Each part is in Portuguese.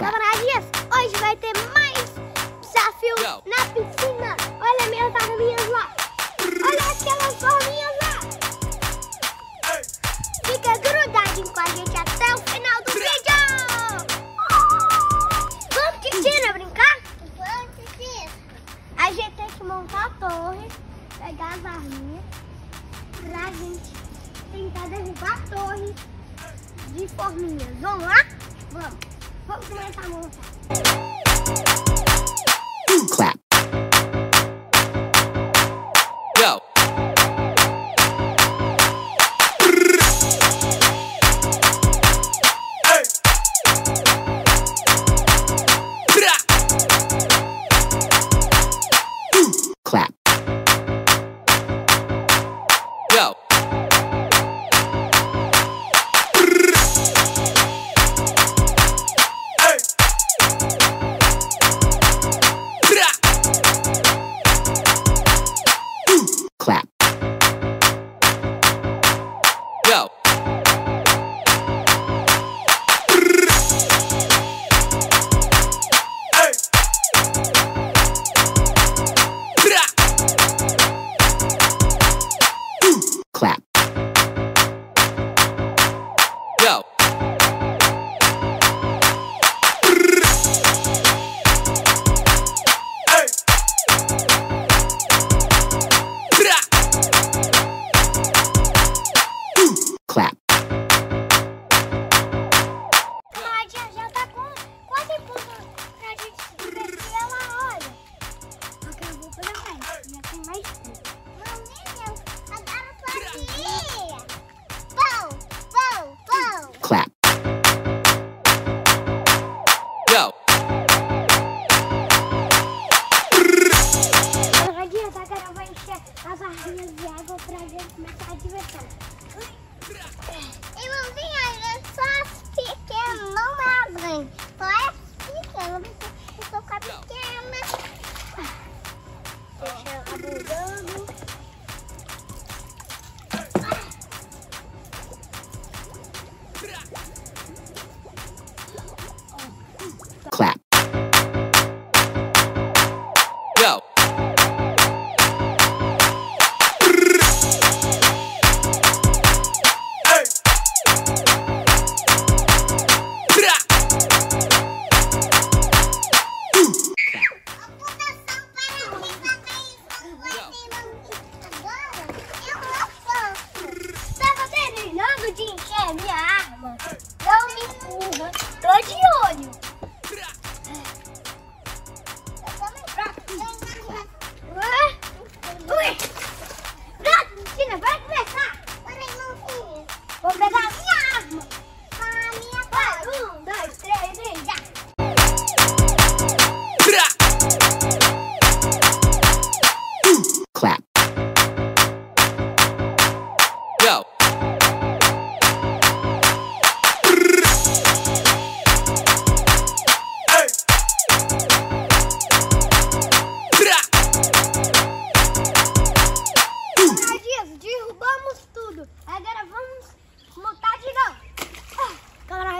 Camaradinhas, hoje vai ter mais desafio na piscina. Olha minhas arminhas lá. Olha aquelas forminhas lá. Fica grudadinho com a gente até o final do vídeo. Vamos, piscina, brincar? Vamos, piscina. A gente tem que montar a torre, pegar as arminhas, pra gente tentar derrubar a torre de forminhas. Vamos lá? Vamos. Vamos começar a montar. Clap.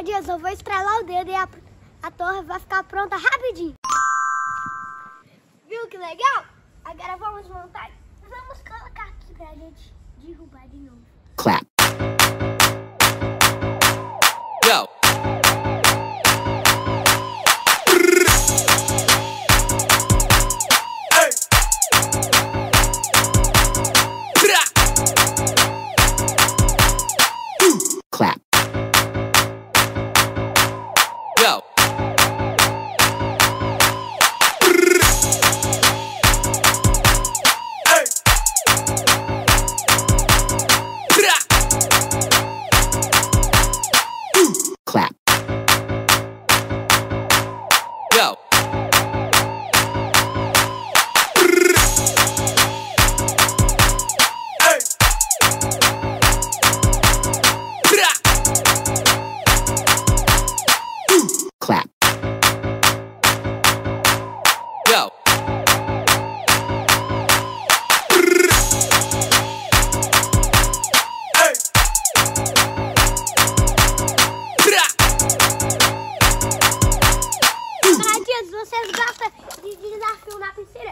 Camaradias, eu vou estralar o dedo e a, a torre vai ficar pronta rapidinho. Viu que legal? Agora vamos montar. Vamos colocar aqui pra gente derrubar de novo. Clap. clap. Vocês gostam de desafio na piscina?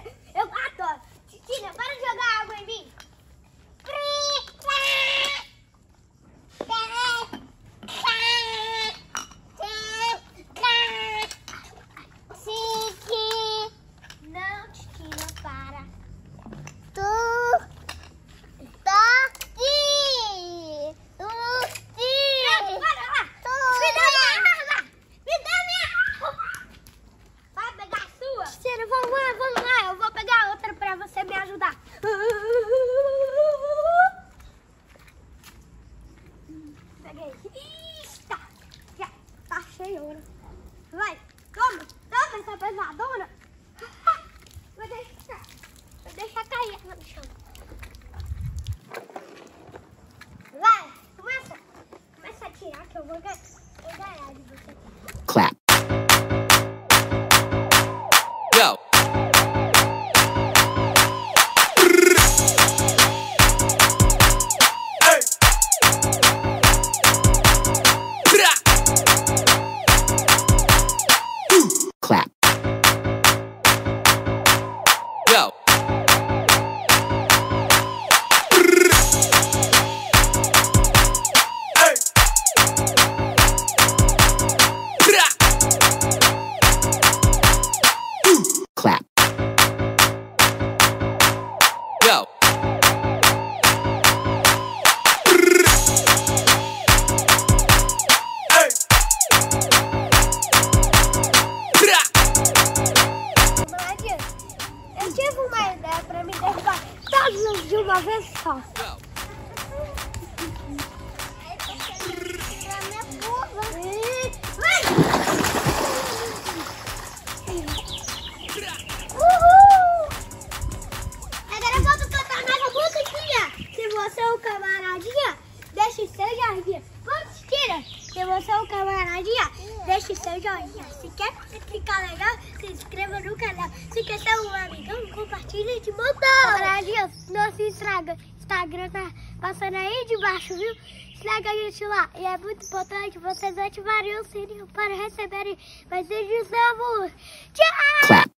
tive uma ideia pra me derrubar todos de uma vez só. Não! Paradinha, nosso Instagram tá passando aí debaixo, viu? Segue a gente lá. E é muito importante vocês ativarem o sininho para receberem mais vídeos novos. Tchau!